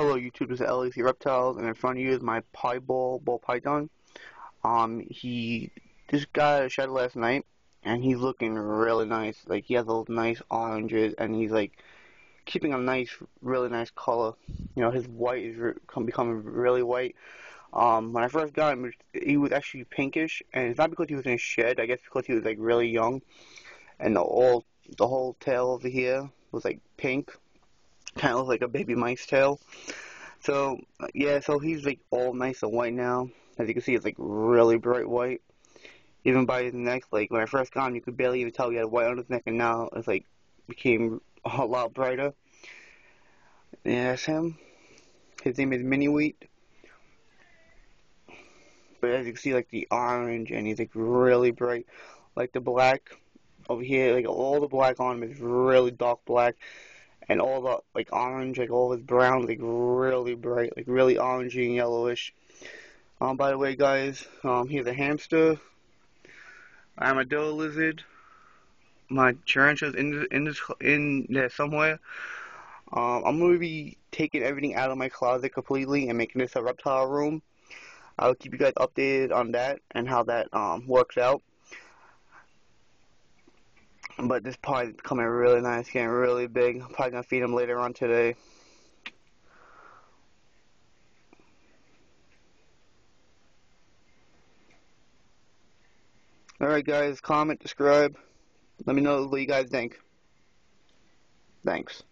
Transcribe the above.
Hello YouTube, this is LAC Reptiles, and in front of you is my piebald ball python. Um, he just got a shed last night, and he's looking really nice. Like he has those nice oranges, and he's like keeping a nice, really nice color. You know, his white is re becoming really white. Um, when I first got him, he was actually pinkish, and it's not because he was in a shed. I guess because he was like really young, and the whole the whole tail over here was like pink kind of looks like a baby mice tail. So, yeah, so he's like all nice and white now. As you can see, it's like really bright white. Even by his neck, like when I first got him, you could barely even tell he had white on his neck, and now it's like became a lot brighter. Yeah, that's him. His name is Mini Wheat. But as you can see, like the orange, and he's like really bright. Like the black over here, like all the black on him is really dark black and all the like orange, like all this brown, like really bright, like really orangey and yellowish. Um, by the way, guys, um, here's a hamster, I'm a armadillo lizard, my tarantulas in in this in there somewhere. Um, I'm gonna be taking everything out of my closet completely and making this a reptile room. I'll keep you guys updated on that and how that um, works out. But this pie is becoming really nice, getting really big. I'm probably to feed him later on today. Alright guys, comment, describe. Let me know what you guys think. Thanks.